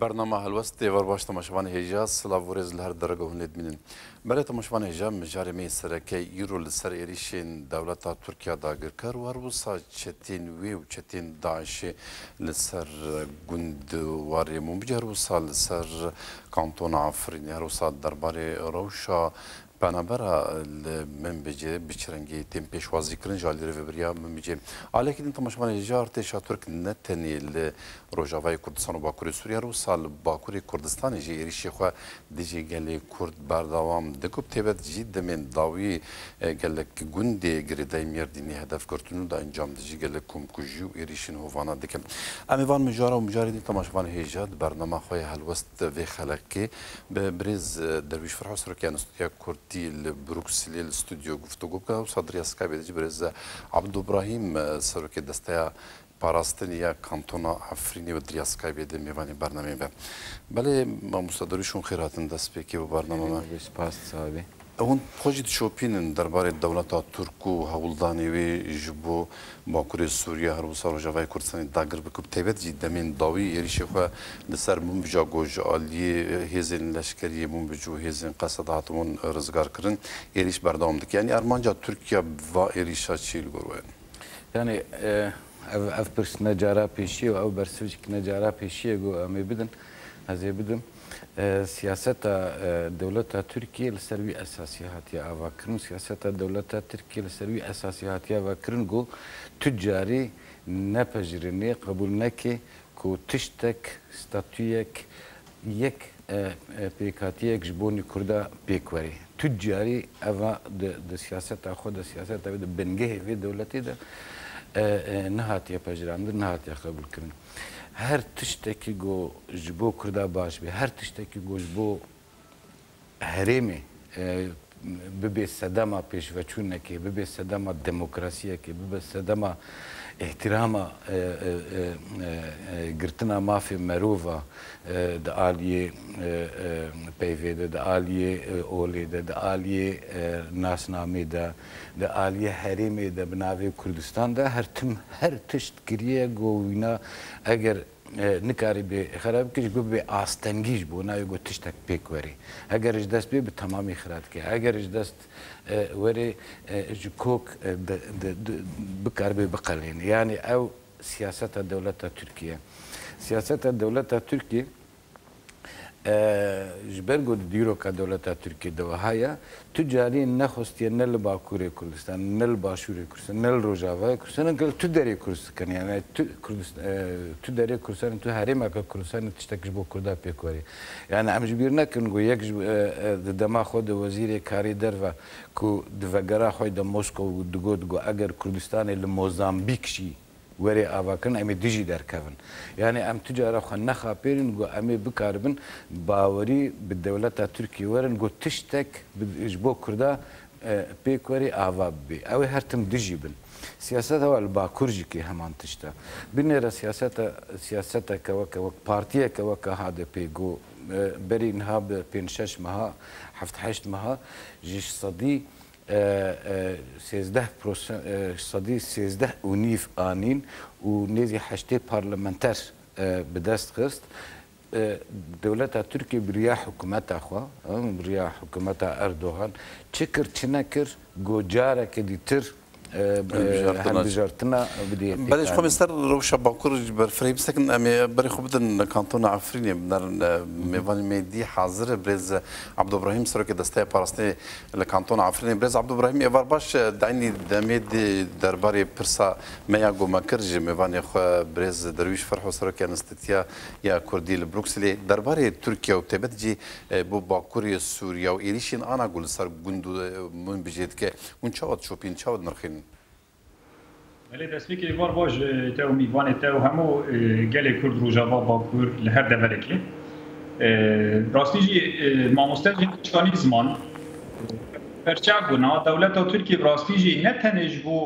Bernameha helwestê werbaş temaşevan hêja silavorêz li her derege hûn lêdmînin. Berê temaşevan hêja mijarê mê serekey îro li ser êrişên dewleta Tirkiya dagirkar war wisa çetên wê û çetên Daişê li ser gund warê mûmbic her wisa li ser kantona Afrînê her wisa derbarê rewşa Penabera li minbicê bi çirengê têm pêşwazîkirin jalîrê vebiriya minbicê. Alekîdîn temaşevan hêja artêşa Tirk ne tenê li Rojavayê Kurdistanê û Bakurê Sûriya û sal Bakurê Kurdistanê jî êrişê xwe dijî gelê Kurd berdewam dikub têbet jî demên dawiyê e, gelek gundê girêdeyê Mêrdînê hedefkirtin û da encam dijî gelek komkujî û êrişên hovana dikin. Em êvan mijara û mijarê din temaşvan hêja di bername xwe helwest vê xelekê bi birêz e, Derwîş Ferha Serokiya Stûdiya Kurdî li Brukselê li stûdyo guftugû bike û sadriya Skype dijî birêz Abdûbrahîm e, Serokê desteya پاراستنی کانتونا ئەفرینی و دریاسکای بێ میێوانی بەرنمەوە بەڵێ مامۆستادریشون خێراتن دەست پێکی بە بەرنمەمە پاس ساابێ ئەوەن خۆشی چۆپینن دەربارەی دەوڵەتا تورک و هەوڵدانی وێ ji بۆ باکوری سووریا هەروسا ڕۆژەوای کوردستانی داگر بکوب تەبێتی دەمێن داوی ێریشی خۆ لەسەر من بجا گۆژ عالیە هێزن لەشکریە بوون بج و هێزن قەسەدا هاتمون ڕزگارکردن ێریش بەرداوام دکیانی ئەرمانجا تورکیا va ێریشا چیل گوێن. Yani e, ev ev pirsine cara peşiye ev bersivcikine cara peşiye go em bidin ez ê bidim siyaseta dewleta Tirkiye li ser wî esasî hatiye avakirin siyaseta dewleta Tirkiye li ser wî esasî hatiye avakirin got tu carî nepejirînê qebûl neke ku tiştek statûyek yek pêkatiyek ji bonî Kurda pêkwerî. Tu carî eva di siyaseta xwe de siyaseta wê di bingehê vê dewletê de نه هاتیه پەژراندن نهاتیە قبولکردن. هەر تشتێکی گۆ ji بۆ کوردا باش بێ هەر تشتێکی گۆش بۆ هەرێمێ ببێ سەدەما پێشڤەچوونەکێ ببێ سەدەما دموکراسیەکێ ببە سەدەما احتراما گرتنا مافی مروفا د آلیه پیوی ده د آلیه اولی ده د آلیه ناسنامی ده د آلیه حریمی ده بناوی کردستان ده هر تم هر تشت گریه گوینا اگر نکاری به خراب کش گو به آستنگیش بو نه گو تشتک پیک وری اگر اج دست به تمامی خراب که اگر اج دست وەرێ کوک بکاربێ بقەلێن یعنی ئەو سیاستە دەوڵەتە تورکیە سیاستە دەوڵەتە تورکی ji ber got dîroka doleta Tirkiyê de wehaya tu cariyên nexwestiye ne li Bakurê Kurdistan, ne li Başûrê Kurdistan, ne li Rojavayê Kurdistanê gel tu derê Kurdistan kirin yani tu e, tu derê Kurdistanê tu herêmeka Kurdistanê tiştek ji bo Kurda pêk werî. Yani em ji bîr nekirin ku yek ji e, e, di dema xwe di wezîrê karî derve ku di vegera xwe de Moskow digot ku eger Kurdistanê li Mozambîk jî وەرێ ئاواکردن ئەمێ دیژی دەرکەون یعنی ئەم تجارە خو نەخاپێرن گو ئەمێ بکاربن باوەری بدەولەتە تورکی وەرن گو تشتێک بۆ کووردا پێکوەری ئاوا ببێ ئەوێ هەرتم دژی بن. سیاستەوە لە باکوورژێکی هەمان تشتە بنێرە سیاستە سیاستەکەەوە کە وەک پارتیەکەەوە کە هادە پێگو بەرینها بە پێ شش مەها هەه مەها ژش سەدی سیزده صدی سیزده و نیف آنین و نیزی هشته پارلمنتر به دست خست دولت ترکیه بریا حکومت خوا بریا حکومت اردوغان چه کرد چه نکرد گوجاره که دیتر هەبژارتنە بەش خۆ ێستەر ڕەوشە باکوورج بەرفری بستەکن ئەمێ بەری خۆ بدن کانتۆنا ئەفرینێ بنەرن میێوانی مێدی حاضرە برێز عبدوبراهیم سەرۆکی دەستای پاراستنی لە کانتۆنا ئافرینێ برێز عبدوبراهیم ێوار باش داینی دەمێدی دەربارەی پرسا مەیا گۆمەکردژی میێوانی خۆ برێز دەرویش فەرحۆ سەرۆکی ئەنستتیا یا کوردی لە بروکسلی دەربارەی تورکیا و تێبەتجی بۆ باکووری سووریا و عێریشین ئانا گول سەر گوند و من بژێت کە اون چاوت شوپین چاوت نرخین Elê destpêkê var va ji te û mîvanê te û hemû gelê Kurd Rojava Bakur li her deverekê. Rastî jî mamoste jî çanî ziman perçak bûna dewleta Tirkî rastî jî ne tenê ji bo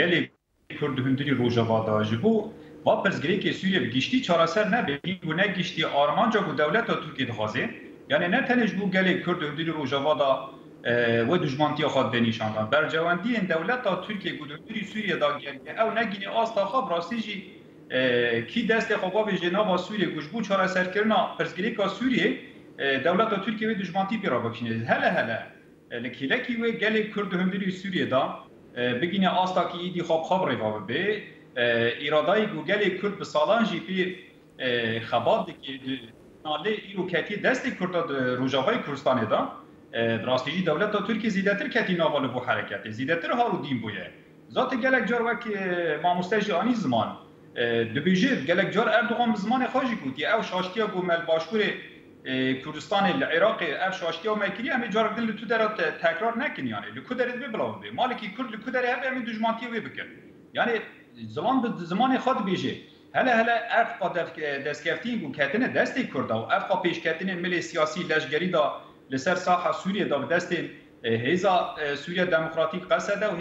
gelê Kurd hundirî Rojava da ji bo va pirzgirêkê Sûriye giştî çaraser nebe bû ne giştî armanca bû dewleta Tirkî dixwaze. Yani ne tenê ji bo gelê Kurd hundirî Rojava da و دژمنتی خود بنشاندن بر جواندی این دولت تا ترکیه گدوری سوریه دا گرگه او نگینی آستا خواب راستی جی کی دست خواب جناب سوریه گوشبو چرا سرکرنا پرسگری کا سوریه دولت ترکیه و دژمنتی پیرا بکشینه هله هله لکیلکی و گلی کرد هندری سوریه دا بگینه آستا کی ایدی خواب خواب ریوا به ایرادای گوگل کرد به سالان جی پی خباب دکی ناله ایرو کتی دست کرد روجاوای کردستان دا راستیجی دولت تا ترکی زیدتر کتی ناوال بو حرکت زیدتر ها رو دین بویه ذات گلک جار وک ماموستج آنی زمان دبیجه گلک جار اردوغان زمان خواجی کوتی او شاشتیا بو مل باشکور کردستان العراق اف شاشتیا و مکری همه جار دل تو در تکرار نکن یعنی لکو درد بی بلاو بی مالکی کرد لکو در هم همین دجمانتی وی بکن یعنی زمان به زمان خود بیجه هلا هلا اف قد دستگفتین بو کتن دستی کرد و اف پیش کتن مل سیاسی لشگری دا لسر ساحه سوريا دا دست هيزا سوريا ديمقراطيك قصده و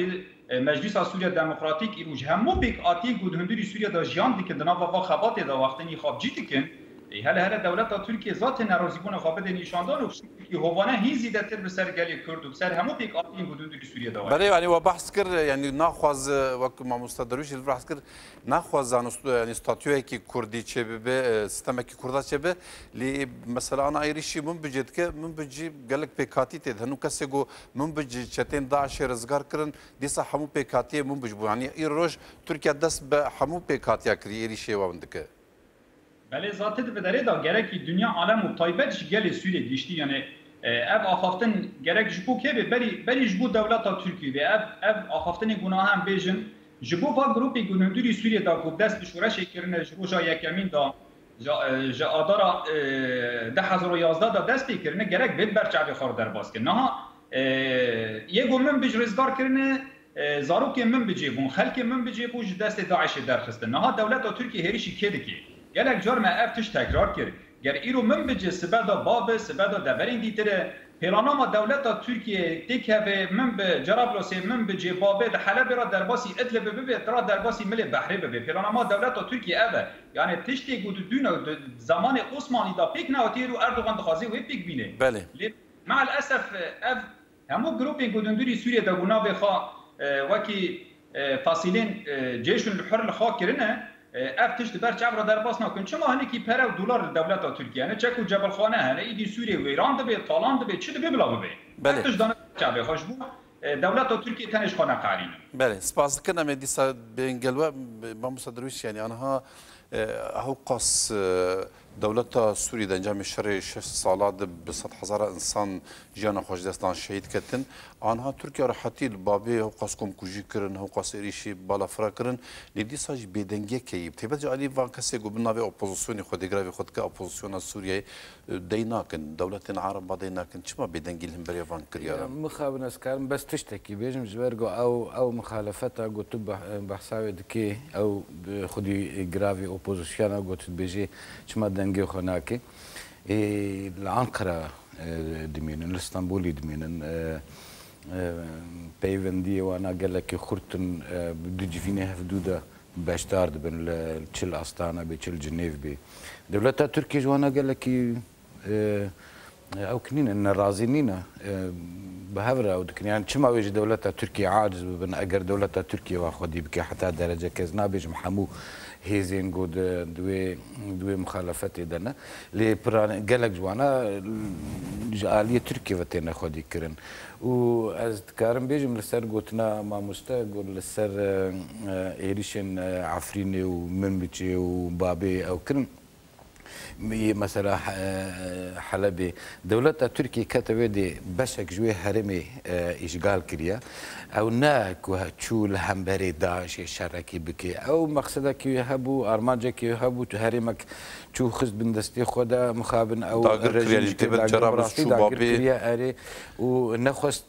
مجلس سوريا ديمقراطيك اروج همو بيك اتي گود هندري سوريا دا جيان ديك دنا وا خبات دا وقتني خاب جيتكن هل هر دولت ترکیه ذات نارازیبون خابد نیشاندان و هوانه هی زیدتر به سر گلی کرد و سر همو پیک آتین حدود دی سوریه دوام بله یعنی و بحث کرد یعنی نخواز وک ما مستدروش بحث کرد نخواز یعنی استاتیو کی کردی چه به سیستم کی کردا چه به لی مثلا انا ایریشی من بجد که من بجی گلک پیکاتی ته هنو کس گو من بجی چتن داعش رزگار کرن دیسا همو پیکاتی من بجبو یعنی ای روش ترکیه دست به همو پیکاتیا کری ایریشی و بندکه Bəli, zat edib edərək da gərək ki, dünya aləm u taybət ki, gəli Suriyə dişdi, yəni ev axaftin gerek ji bu kevê berî berî ji bo dewleta Tirkiyê ve ev ev axaftinê gunahan bêjin ji bo va grupê gunundurî Sûriye da ku dest bi şoreşê kirine ji roja yekemîn da ji adara de hezar yazda da dest pê kirine gerek vê berçavê xwe derbas kirin. Niha yego min bi ji rizgar kirine zarokê min bicêbûn, xelkê min bicêbû ji destê Daişê derxistin. Niha dewleta Tirkiyê herî jî kê dike. gelek car me ev tiş tekrar kir. Ger îro min bice sibeda bavê sibeda deverên dîtire Pêranama dewleta Tirkiye têk hevê min bi Cerablosê min bi cêbabê di Helebê ra derbasî Idlibê bibe tra derbasî milê Behrê bibe. Pêranama dewleta Tirkiye ev e. Yani tiştê ku tu dûna zamanê Osmanî da pêk newtî û Erdogan dixwazê wê pêk bîne. Belê. مع الاسف اف همو جروبين كودندوري سوريا دا بخا وكي فاصلين جيش الحر الخاكرنا ev tişt der çevre derbas nakin. Çima hani ki perev dolar devleta Türkiye'ne çeku cebelxane hene idi Suriye ve İran dibe Talan dibe çi dibe bila bibe. Ev tişt dana çabe hoş bu devleta Türkiye teniş xana qarîn. Bele spas dikin em dîsa bên gelwe ben bu sadrwîş yani anha ew qas دولت سوری در انجام شر 6 ساله به 100 هزار انسان جان خوش دستان شهید کتن آنها ترکیه راحتی بابی حقاس کم کوجی کرن حقاس ایریشی بالا فرا کرن لیدی ساج بیدنگی کیب تیبت جا علی وان کسی گو بناوی اپوزیسیونی خود گراوی خود که اپوزیسیون سوریه دی ناکن دولت عرب با دی ناکن چما بیدنگی لهم بریا وان کریارم مخابن از کارم بس تشتکی بیجم زبر گو او او مخالفتا گو تو بحثاوی دکی او خودی گراوی اپوزیسیون گو تو بیجی چما دنگ لانجي وخوناكي اي العنقره آه، دمينن الاسطنبولي دمينن آه، آه، بيفندي وانا قال لك خرتن بدو جفيني هفدوده باش تارد بين تشل استانا بتشل جنيف بي دولتها تركي جوانا قال لك او كنين ان رازينينا بهفرا او دكني يعني كما ويجي دولتها تركي عاجز بن اجر دولتها تركي واخذ يبكي حتى درجه كزنا بيج محمو هیزینگ و دوی دوی مخالفت دنه لی پران گلک جوانا جالی ترکیه و تنه خودی کرن و از کارم بیجم لسر گوتنا ماموستا گل لسر ایریشن عفرینه و منبچه و بابه او کرن مثلا حلبي دولتها تركي كتبدي بشك جوي هرمي اشغال كريا او ناك وهتشول همبري داعش شركي بكي او مقصدك يهبو ارمانجك يهبو تهرمك چو خست بن دستی خدا مخابن او رژیم داگربراستی داگرکریا اره و نخست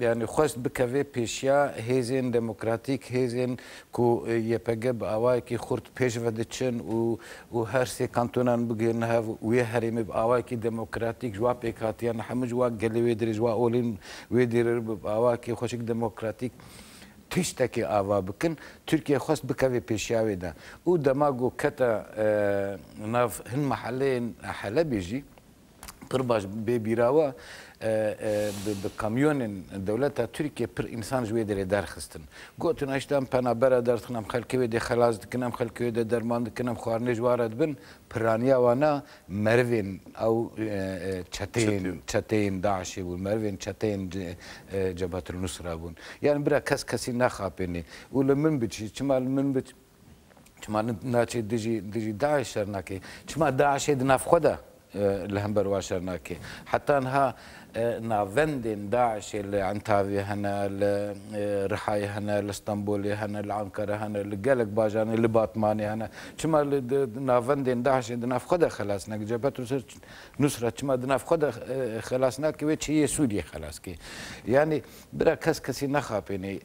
یعنی خست بکوه پیشیا هیزین دموکراتیک هیزین کو یه پگه با آوای که خورد پیش و دچن و و هر سی کانتونان بگیرن هف و یه هریمی با آوای که دموکراتیک جواب اکاتیان همه جواب گلی ویدری جواب اولین ویدری با آوای که خوشک دموکراتیک tiştekî ava bikin Türkiye xwest bikeve pêşiyavê de û dema got kete nav hin meheleyên helebê jî پر باش به بیراوا به کامیون دولت ترکیه پر انسان جوی در درخستن گوتن اشتم پنابرا درتنم خلکی د خلاص دکنم خلکی د درمان دکنم خوارنه جوارد بن پرانیا وانا مروین او چتین چتین داعشی بون مروین چتین جبهه النصره بون یعنی برا کس کسی نخاپنی ول من بچی چمال من بچ چما ناچی دجی دجی داعش شرناکی چما داعش د نفخه ده اللي هم برواش هناك حتى انها نافندين داعش اللي عنتافي هنا الرحاي هنا الاسطنبولي هنا العنكرة هنا القلق باجان اللي باطماني هنا كما نافندين داعش دنا في خده خلاصنا جبت نصرة كما دنا في خده خلاصنا كي هي سوريا خلاص كي يعني برا كس كسي نخابيني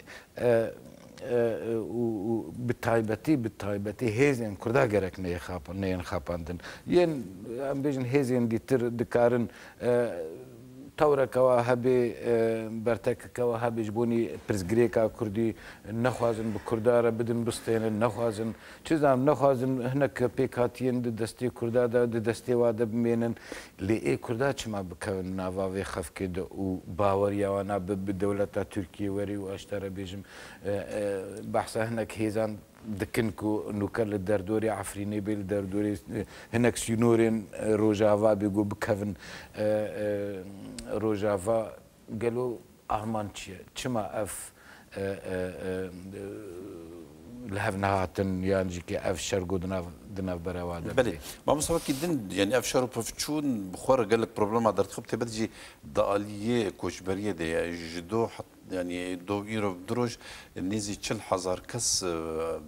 بتایبەتی بتایبەتی هێزیان کووردا گەرەک نەیە خاپن نەیەن خاپاندن یەن ئەم بێژن هێزیان دیتر دکارن تەورەکەەوە هەبێ بەرتەکەەوە هەبێژبوونی پرزگرێکا کوردی نەخوازن بە کوردارە بدن بستێنن نەخوازن چزانام نەخوازن هەنەکە پێکاتیان دەستی کوردادا دەستێ وا دەبمێنن لێ ئێ کوردا چما بکەون ناواوێ خەفکێدا و باوەریاوانە بدەولەتە تورکی وەری و ئەشتەرە بێژم بەحسە هەنەک هێزان دكنكو نوكر للدردوري عفريني بي للدردوري هناك سينورين روجافا بيقول بكفن روجافا قالوا أرمان تشما أف لهفنا هاتن يعني كي أف شرقودنا دنافبراوه بله ما مصطفى كدن يعني افشار بفتشون بخور قال لك بروبلم هذا تخب تبدجي داليه كوشبريه دي جدو حط يعني دو ايرو دروج نيزي چل هزار کس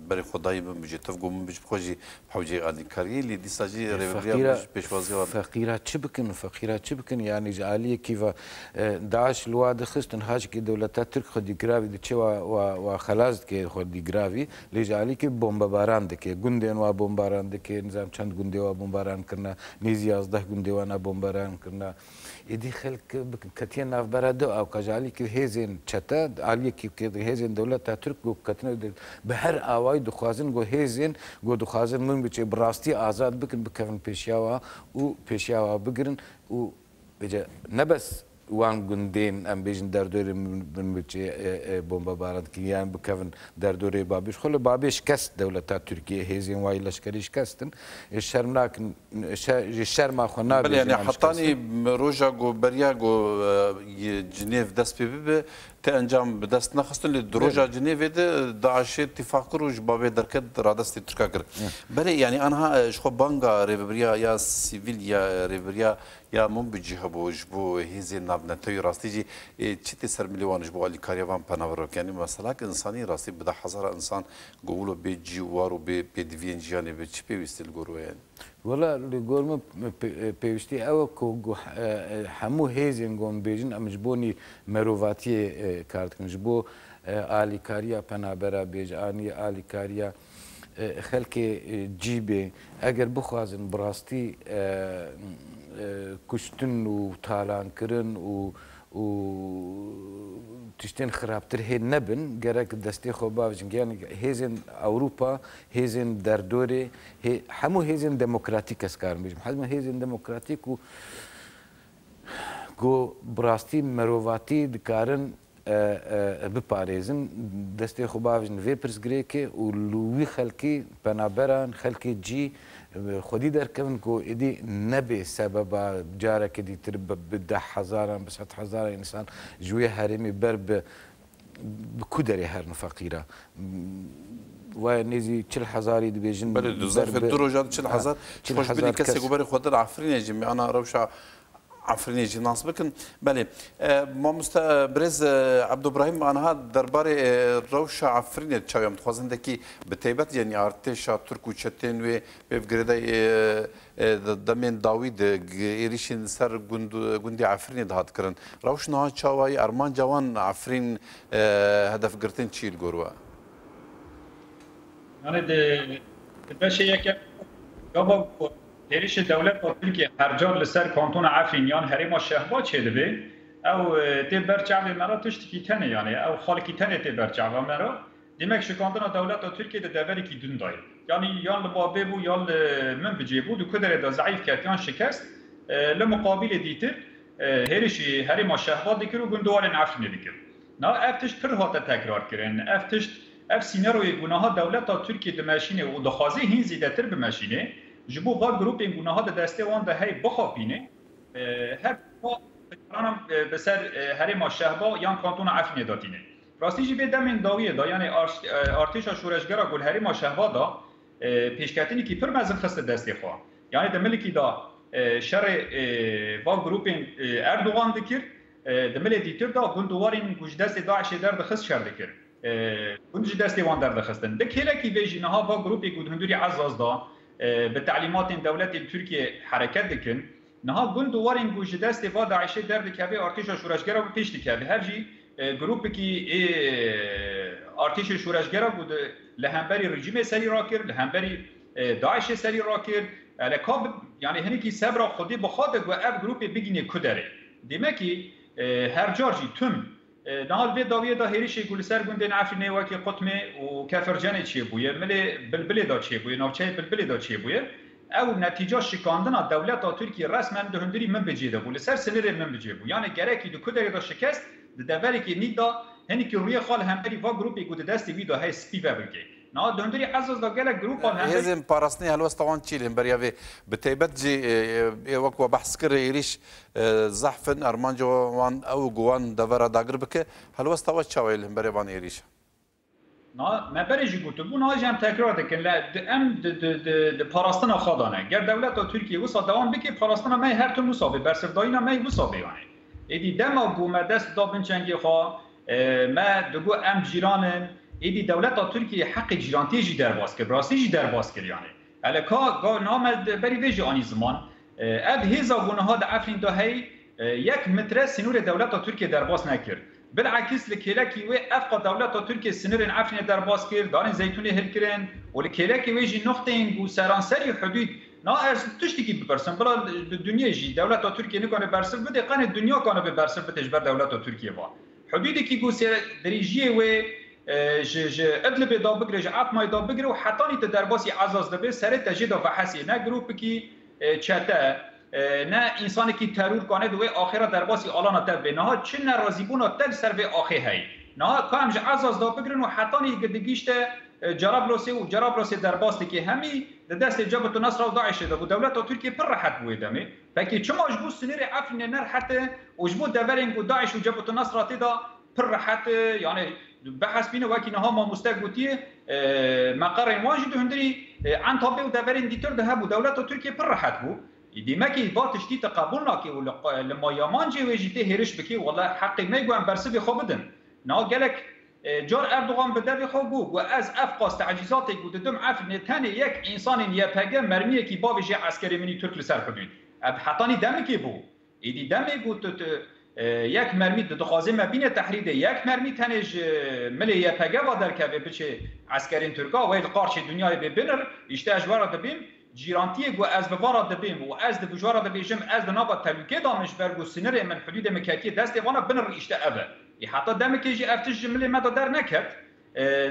برای خدای من بجه تفگو من بجه بخوجی بحوجی آلی کاری لی دیساجی ریوریا پیشوازی وارد فقیرا چه بکن فقیرا چه بکن یعنی جالیه کیوا داعش لوا دخستن هاش که دولتا ترک خودی گراوی دی چه و, و, و خلاص که خودی گراوی لی جالی که بمب باران دکه گندن و بمب bombarandike nizam çend gundeva bombaran kirna nêz yazdeh gundeva ne bombaran kirna êdî xelk bikin ketiye navbera de av qajalîkî hêzên çete aliyekî hêzên dewleta Türk got ketine bi her awayî dixwazin got hêzên got dixwazin min biçe bi rastî azad bikin bikevin pêşiya wa û pêşiya wa bigirin û bêce nebes وان گوندین ئەم بێژن دەردۆری من بچێ بۆمبە بارەتکردیان بکەون دەردۆری بابش خۆ لە بابێش کەس دەولە تا تورکیە هێزیین وای لەشکریش کەستن شەرم ناکن شەرما خۆ نابێت حتانی ڕۆژە گۆبەریا گۆ جنێف دەست پێ ببێ ته انجام به دست نخستن لی دروژا جنیوی ده داعش اتفاق کرد و جبابه درکت را دست ترکا کرد بله یعنی آنها شخو بانگا ریبریا یا سیویل یا ریبریا یا من بجی هبو جبو هیزی نابنتوی راستی جی چی تی سر ملیوان جبو علی کاریوان پناورو یعنی مثلا که انسانی راستی بدا هزار انسان گولو به جیوارو به پیدوین جیانی به چی پیوستیل گروه یعنی والله لگرم پیوستی او که همو هیزینگون بیجن امش بونی مرواتی کارت کنش بو آلیکاریا پنابرا بیج آنی آلیکاریا خلک جیبه اگر بخوازن براستی کشتن و تالان کردن و و تشتين خرابتر هين نبن جرك دستي خوبا جنجان هيزن اوروبا هيزن دردوري هي حمو هيزن ديموكراتيك اسكار مش حزم هيزن ديموكراتيك و گو براستی مرواتی دکارن بپارێزن دەستی خوباژن وێ پرسگرێکێ و لووی خەلکی پەنابەران خەلکی جی خودی درکەون و ئیدی نەبێ سەبە بە جارەکە دیتر بە حزاران بە هزار ئینسان ژوێ هەرمی بەر بە کو دەرێ هەرن فەقیرە. وای نزی چل هزاری دبیجن بله دو ظرف دو روزان چل هزار چل هزار کسی گوبری خود در عفرینه جمعی آنها روشا عفرینی جی ناس بکن بله ما مستا برز عبد ابراهیم آنها درباره روش عفرینی چایم خوازنده کی به تیبت یعنی ارتش ترک و چتن و بفگرده دمین داوید ایریشین سر گوندی عفرینی دهات کرن روش نها چاوای ارمان جوان عفرین هدف گرتن چیل گروه یعنی ده بشه یکی گابا بود هریش دولت با ترکیه هر لسر کانتون عفین یان هریما شهبا چیده او تی برچاو مرا تشت کی تنه یعنی او خالکی تنه تی برچاو مرا دیمک شکاندن دولت ترکیه ده دوری کی دون دای یعنی یان لبابه بو یان من بجی بود و کدر دا ضعیف کرد یان شکست لمقابل دیتر هریشی هریما شهبا دکر و گندوارن عفین دکر نه افتش پر هات تکرار کرن افتش اف سینروی گناه دولت ترکیه دمشینه و دخوازه هین زیدتر بمشینه ji bo ba grupên gunaha di destê wan de hey bixapîne her bi e, ser e, herêma şehba yan kantona Efrînê datîne. Rastî jî vê demên dawiyê da yanê e, artêşa şûreşgera gul herêma şehba da pêşketinekî pir mezin xiste destê xwa. Yani de milikî da şerê va grupên Erdogan dikir, di milê dîtir da gunduwarên ku ji destê Daişê derdixist şer dikir. Hûn ji destê wan derdixistin. Di kêlekî vê jî niha va grupê ku hindûrî Ezaz da, به تعلیمات دولت ترکیه حرکت دکن نها گند وارین گوش دست و داعش در دکوی ارتش شورشگر رو پیش دکوی هر جی گروپ کی ارتش شورشگر بود لهمبری رژیم سری راکر لهمبری داعش سری راکر لکاب یعنی هنی کی صبر خودی بخواد و اف گروپ بگینه کدره دیمه کی هر جارجی تم نهار في داوية دا هيري شي يقول سر قندي نعرف اني واكي قطمي وكافر جاني تشيبويا ملي بلبلي دا تشيبويا نوتشي بلبلي دا تشيبويا او نتیجه شکاندن دولت ترکیه رسما دهندری من بجیده بود لسر سنر من بجیده بود یعنی گرکی دو کدر دا شکست ده دوری که نید دا هنی که روی خال همبری و گروپی گود دستی ویدا های سپی و بگی Na döndürü azaz da gele grup an hem. Hezim parasını helva stavan çilim beriya ve betebet ji evak ve bahs kır iriş zahfen armanca wan ew guwan devera dagir bike helva stava çavelim beriya van iriş. Na me bere jî gotu bû nahêje em tekrar dikin le di em di parastina xwe dane. Ger dewleta Tirkiye wisa dewan bike parastina me her tun wisa vê bersivdayîna me wisa vê yani. Êdî dema bû me dest dabin çengê xwe me digo em cîranin ایدی دولت ترکیه حق جیرانتی جی در باز کرد براستی جی در باز کرد یعنی الکا گا نامد بری ویجی آنی زمان اب هیزا گونه ها دا افرین دا هی یک متر سنور دولت ترکیه در باز نکرد بالعکس لکیلکی و افقا دولت ترکیه سنور افرین در باز کرد دارن زیتونی هل کرن و لکیلکی ویجی نقطه اینگو سرانسری حدود نا ارز تشتی کی بپرسن بلا دنیا جی دولت ترکیه نکنه برسر بده قن دنیا کنه ببرسر بتجبر دولت ترکیه با حدودی کی گو سر دریجیه و ادلب دا بگیره جه اتمای دا بگیره و حتی تا درباسی عزاز دبه سر تجه دا فحسی نه گروپ کی چته نه انسان کی ترور کنه دوی آخره درباسی آلانا تبه نه چه نرازی بونا تل سر به آخه هی نه کام جه عزاز دا بگیرن و حتی گدگیشت جراب روسی و جراب روسی درباست که همی د دست جبهه نصر او داعش ده دولت او ترکیه پر راحت بوې دمه پکې چې موږ بو سنری افن نه راحت او جبو د ورنګ او داعش او جبهه نصر ته دا پر راحت یعنی بحث بينا واكي نهاما مستقوتي مقر واجد هندري عن طبي ودفرين ديتر دهب ودولة تركيا برحت بو ديما كي باتش دي تقبلنا كي لما يامان جي ويجيتي هيرش بكي والله حقي ما يقوان برسبي خوبدن نا قالك جار اردوغان بدوي خوبو و از افقاس تعجيزاتي قددم عف نتاني يك انسان يبهجه مرميه كي باوي جي عسكري مني ترك لسر حدود اب حطاني دمكي بو ايدي دمي قلت یک مرمی دو خوازه مبین تحرید یک مرمی تنج ملی یا پگا و در که بچه عسکرین ترکا و ایل قارچ دنیای ببینر اشته اجوارا دبیم جیرانتی گو از بوارا دبیم و از دبوجوارا دبیشم از دنابا تلوکه دامش برگو سنر من حدود مکاکی دست وانا بنر اشته اوه ای حتی دمکی جی افتش ملی مدا در نکرد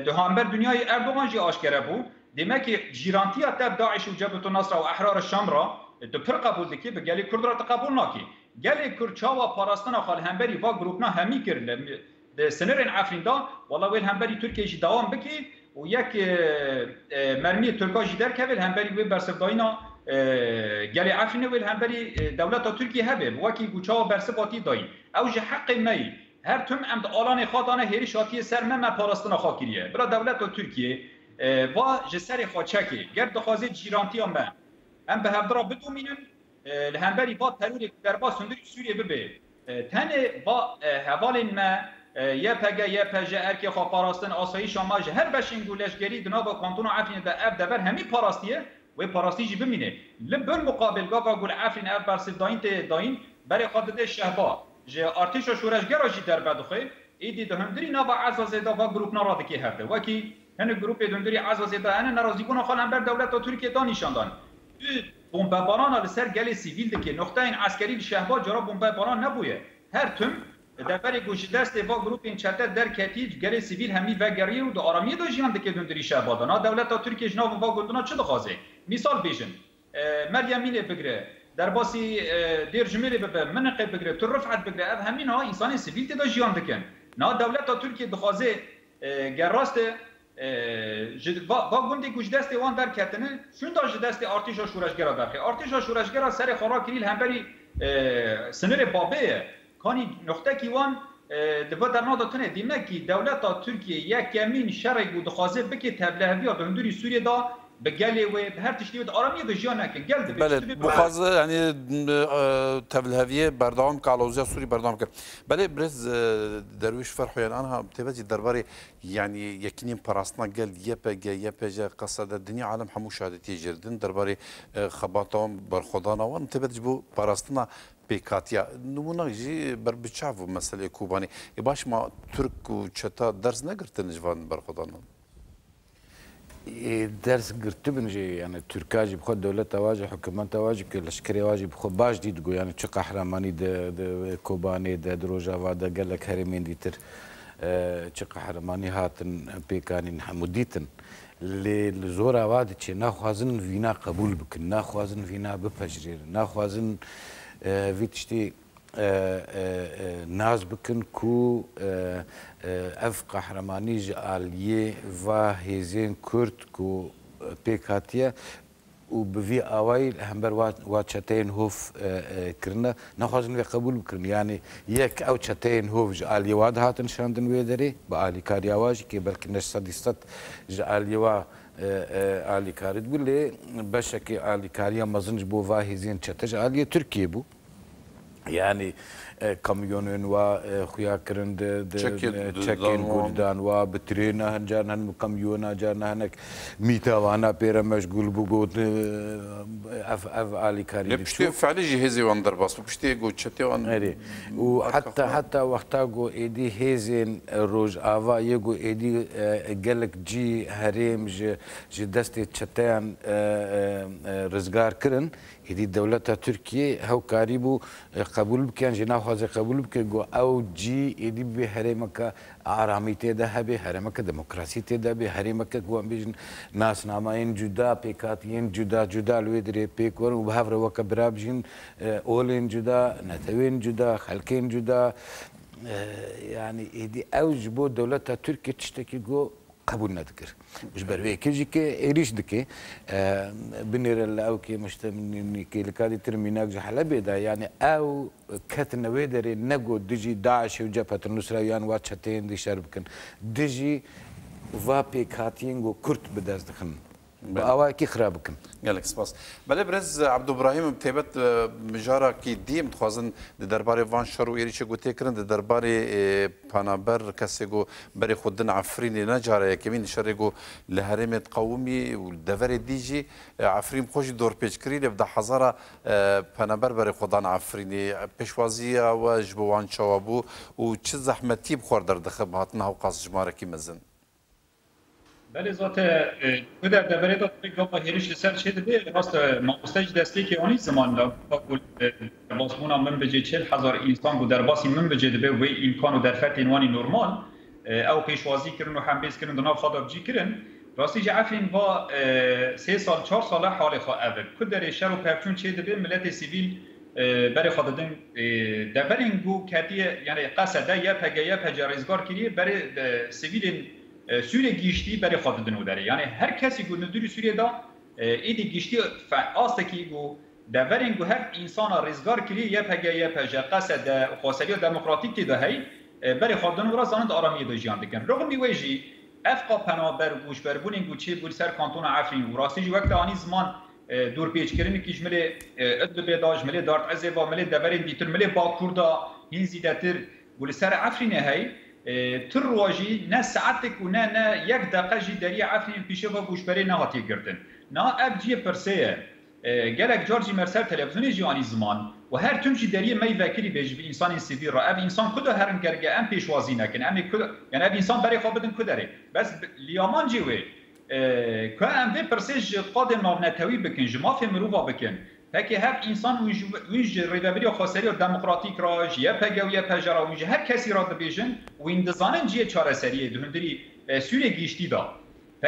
دهانبر دنیای اردوغان جی آشکره بود demek jirantiya te Daesh û Cebhetun Nusra û Ehrara Şam ra tu pir qebul dikî bi gelê Kurd ra te qebul nakî. گلی و پاراستنا خال همبری وا گروپنا همی کرن ده سنرن عفرین دا والا ویل همبری ترکیه جی دوام بکی و یک مرمی ترکا جی در کول همبری وی برسف داینا گلی عفرین ویل همبری دولت ترکیه هبه وکی گوچاوا و آتی داین او جی حق می هر تم امد آلان خادانه هری شاتی سر مم پاراستنا کریه برا دولت ترکیه و جسر خاچکی گرد خوازی جیرانتی هم به هم به هفدرا مینن. لهمبری با تروری دربا سندری سوریه ببه تنه با هوالین ما یا پگه یا پجه ارکی خواه پاراستن آسایی شاماج هر بشین گولشگری دنابا کانتون و عفین ده اف دبر همی پاراستیه و پاراستی جی بمینه لبر مقابل گاگا گول عفین اف برسی داین ته داین بری خواده ده شهبا جه ارتش و شورشگرا جی در بدخه ایدی ده هندری نابا عزا زیدا و گروپ ناراد که هفته وکی هنه گروپ دندری عزا زیدا هنه نرازیگون خالن بر دولت تا ترکیه دانیشاندان باران ها سر گل سیویل دکه نقطه این عسکری شهبا جرا باران نبوده. هر تم دفر گوش دست و گروپ این چت در کتیج گل سیویل همی و گری و دو آرامی دو جیان دکه دندری شهبا دانا دولت تا ترکیه جناب و گندنا چه دخوازه مثال بیشن مریم مینه بگره در باسی دیر جمیره ببه منقه بگره تو رفعت بگره اب همین ها انسان سیویل دو جیان دکن نا دولت ترکیه گر با گنده گوش دستی وان در کتنه شون داشت دستی آرتیشا شورشگرا درخه آرتیشا شورشگرا سر خورا کریل همبری سنر بابه کانی نقطه کی وان دبا در نادا تنه دیمه کی دولتا ترکیه یک یمین شرق بود خوازه بکی تبلهوی دندوری سوریه دا بقالي وبهر تشتي اراميه بجيانا كان قال بله بخاز يعني تبلهفيه بردام كالوزيا سوري بردام كان بله برز درويش فرحو يعني انا تبتي درباري يعني يكينين براستنا قال يبقى يبقى قصد الدنيا عالم حمو شهادتي جردن درباري خباطهم برخدانا وان تبتي بو براستنا بيكاتيا نمونا جي بربتشافو مسألة كوباني باش ما ترك وشتا درس نقرتن جوان برخدانا درس گرتبن جی یعنی ترکا جی بخود دولت واجی حکومت واجی که لشکری واجی بخود باش دید گو یعنی چه قهرمانی د کوبانی د دروجاوا د گلک هرمین دیتر چه قهرمانی هاتن پیکانین حمودیتن لزور آواد چه نخوازن وینا قبول بکن نخوازن وینا بپجریر نخوازن وی تشتی ناز bıkın ku ev qahramanî ji aliyê va hêzên kurd ku pêk hatiye û bi vî awayî hember wa çeteyên hov kirine nexwazin vê qebûl bikirin yanî yek ew çeteyên hov ji aliyê wa dihatin şandin wê derê bi alîkariya wa jî kê belkî neş sedî sed ji aliyê wa alîkarî dibû lê beşekê alîkariya mezin ji bo va hêzên çete ji aliyê Tirkiye bû یعنی کامیونن وا خویا کرن د چکین گودان وا بترین هن جان هن کامیونا جان هنک میتا وانا پیر مشغول بو گوت اف اف علی کاری بشتی فعلی جهزی وان در باس بشتی گو چتی وان هری و حتی حتی وقتا گو ایدی هیزن روز آوا یگو ایدی گلک جی هریم ج دست چتیان رزگار کرن هدی دولت ترکیه هاو کاری بو قبول بکن جناب حاضر قبول بکن گو او جی هدی به هرم که آرامی تیدا هبه هرم که دموکراسی تیدا به هرم که گو بیشن ناس ناماین جدا پیکاتین جدا جدا لوی دری پیکور و بهفر وک براب جن اولین جدا نتوین جدا خلکین جدا يعني هدي اوج بو دولت تركيا تشتكي جو قبول ندکر بش بر وی که که ایریش دکه بنیر او که مشت منی که لکادی ترمیناک جه حلبی دا یعنی او کت نوی داره نگو دجی داعش و جبهت النصره یان وات چتین دی شرب کن دجی و پیکاتین گو کرد بدرز دخن ئەوە کی خراب بکەم گەلێک سپاس بەلێ برز عبدوبراهیم تێبەت مژارێکی دیم دخوازن دەربارەی وان شەر و ێریچە گوتێکردن دە دەربارەی پانابەر کەسێک و بەری خودن عفرینی نەجارەیەکەمین شەرێک و لە هەرێمێت قومی و دەڤێ دیژی عفریم خۆشی دۆرپێچکری لە بدە حەزارە پەنەبەر بەری خۆدان عفرینی پێشوازیەوە ژ بۆوان چاوا بوو و چ زەحمەتی بخواردەردەخە بهاتن هاو قاس ژمارەکی مەزن بله ذات تو در دبره داد که با هریش سر شد به راست ماستج دستی که آنی زمان دا کل باس مونا من بجه چل هزار انسان بود در باسی من بجه دبه و امکان و در فت انوانی نورمال او پیشوازی کرن و همبیز کرن و ناف خدا بجی کرن راستی جعفین با سه سال چهار سال حال خواه اول کد در شر و پرچون چه دبه ملت سیویل برای خود دن دبرین گو کتی یعنی قصده یا پگه یا پجه ریزگار کریه برای سیویل Suriye giştiği beri xadı dinodere. Yani her kesi ku nudurî Suriye'de êdî e, giştî astekî ku deverên ku hev insana rizgar kirî ye pege ye peje qese de xwaseriya demokratîk tê de hey e, berê xwedin wira zanin di aramiyê de jiyan dikin. Rogim wê jî Efqa penaber û jberbûnên ku çê bû ser kantona Efrîn û rastî jî wekta anî zman دورپێچکردنێکی ژملێ ئەدبێدا ژملێ دارت ئەزێ با ملێ دەبەرێن دیتر ملێ باکووردا هین زیدەتر و لە سەر ئەفرینە هەی تر روژی نه ساعتک و نه نه یک دقیقه جی دری عفنین پیشه و گوشبری نه هاتی گردن نه اف جی پرسه گلک جارجی مرسل تلفزیونی جوانی زمان و هر تون جی دری می وکری بیج بی انسان سی را اب انسان کد هرن گرگه ام پیشوازی نکن ام کد یعنی اب انسان برای خواب بدن کدره بس لیامان جی وی که ام وی پرسه قاد نامنتوی بکن جماف مروفا بکن که هر انسان ویج ریبری و خاصری و دموکراتیک را جیه پگه و یه پجه را ویج هر کسی را بیشن و این دزانن جیه چاره سریه دهندری سوره گیشتی دا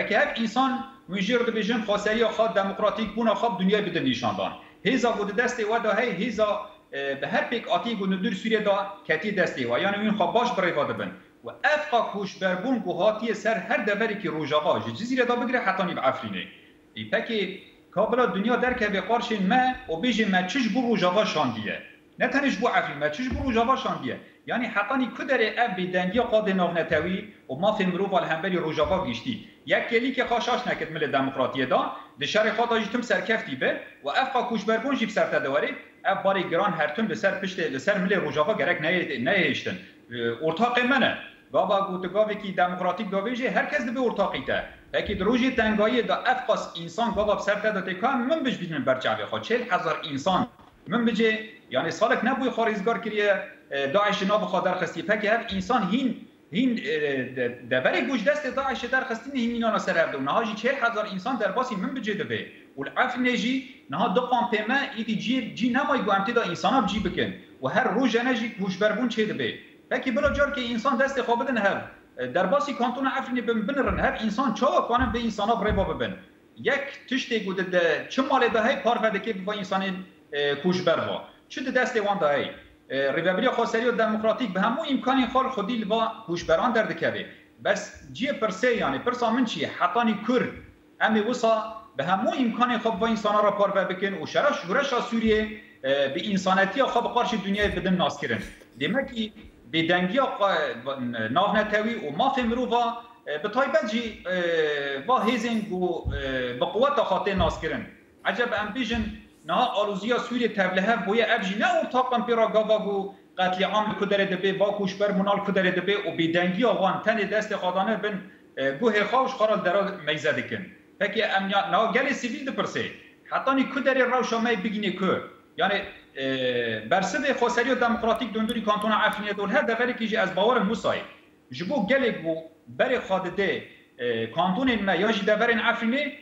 که هر انسان ویج را بیشن خاصری و خواد دموکراتیک بونا خواد دنیا بده نیشاندان هیزا بود دست و دا هی هیزا به هر پیک آتی گندر سوریه دا کتی دستی و یعنی این خواب باش برای بادبن و افقا کوش بربون گو هاتی سر هر دوری که روجاقا جزیره دا بگیره حتی نیب افرینه ای پکی کابلا دنیا درکه به قارشین ما و بیجی ما چش بو روژاوا شاندیه نه تنش بو عفی ما چش بو روژاوا شاندیه یعنی حقانی که داره اب بیدنگی قاد نغنتوی و ما فی مروف رو روژاوا گیشتی یک کلی که خاشاش نکت مل دموکراتی دا دشار خدا جتم سرکفتی به و افقا کوشبرگون جیب سرتا دواره اب باری گران هرتون به سر پشت به سر مل روژاوا گرک نیهشتن ارتاق منه بابا گوتگاوی که دموکراتیک گاویجه هر کس به ارتاقی ته اکید روزی تنگایی دا افقاس انسان بابا سرته تا دا که من بج بیجن برچاوی خواه چهل هزار انسان من بجه یعنی سالک نبوی خارزگار کریه داعش ناب در درخستی پکه هف انسان هین هین دبری گوش دست داعش در نه هین اینا سر هفته نه جی چهل هزار انسان در باسی من بجه دبه و الاف نجی نها دو پیمه ایدی جی جی نمای گوامتی دا انسان ها بجی بکن و هر روز نجی گوش بربون چه دبه بکی بلا جار که انسان دست بدن هف در باسی کانتون افرین بن بنرن هر انسان چا کنه به انسانا بریبا ببن یک تشتی گوده ده چه مال ده های پار که با انسان کوشبر با چه ده دست وان ده های خاصری و دموکراتیک به همو امکانی خال خودی لوا کوشبران درده کرده بس جی پرسه یعنی پرسا من چی حتانی کر امی به همو امکان خوب با انسان را پار بکن و شرش شورش سوریه به انسانیتی خوب قارش دنیای بدن ناس کرن بيدنگي ناف نتاوي وما في مروفا بطيبات جي وهيزنج وبقوة خاطئ ناسكرن عجب ام بيجن نها آلوزيا سوريا تبلها بويا ابجي نا ارتاقن بيرا غاواغو قتل عام کدر دبی با کوشبر منال کدر دبی و بیدنگی آوان تن دست خادانه بن گوه خواهش خارال درا میزه دکن پکی امنیا نا گلی سیویل دپرسی حتی نی کدر روشا می بگینی که یعنی برسد خسری و دموکراتیک دندوری کانتون عفینیه دول هر دفعه که از باور موسای جبو گلی بر خود ده کانتون ما یا جی دفعه این عفینی